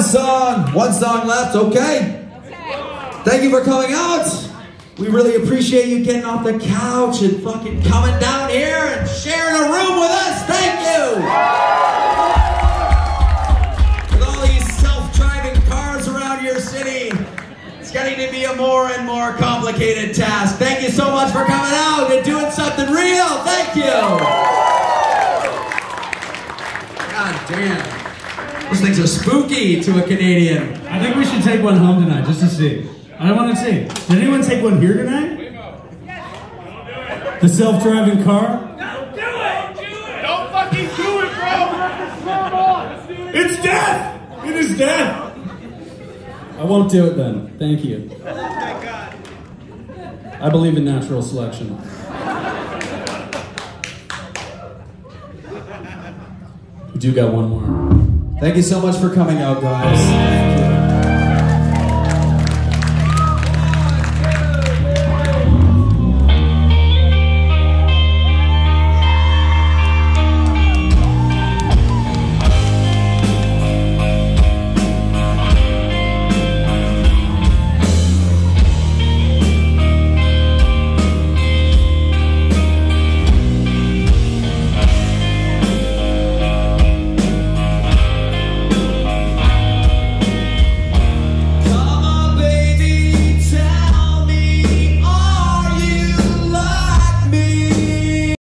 One song, one song left, okay? Thank you for coming out. We really appreciate you getting off the couch and fucking coming down here and sharing a room with us. Thank you. With all these self-driving cars around your city, it's getting to be a more and more complicated task. Thank you so much for coming out and doing something real. Thank you. God damn. Those things are spooky to a Canadian. I think we should take one home tonight just to see. I want to see. Did anyone take one here tonight? The self-driving car? Don't do it! Don't fucking do it, bro! It's death! It is death! I won't do it then. Thank you. I believe in natural selection. We do got one more. Thank you so much for coming out, guys.